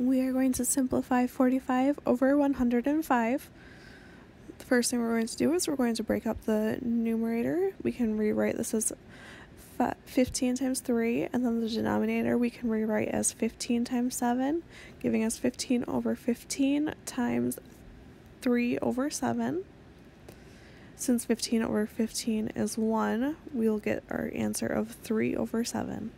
we are going to simplify 45 over 105. The first thing we're going to do is we're going to break up the numerator. We can rewrite this as 15 times 3, and then the denominator we can rewrite as 15 times 7, giving us 15 over 15 times 3 over 7. Since 15 over 15 is 1, we'll get our answer of 3 over 7.